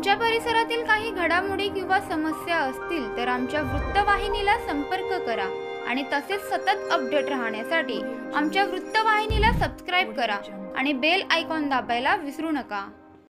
तुमच्या परिसरातील काही घडामोडी किंवा समस्या असतील तर आमच्या वृत्तवाहिनीला संपर्क करा आणि तसेच सतत अपडेट राहण्यासाठी आमच्या वृत्तवाहिनीला सबस्क्राईब करा आणि बेल आयकॉन दाबायला विसरू नका.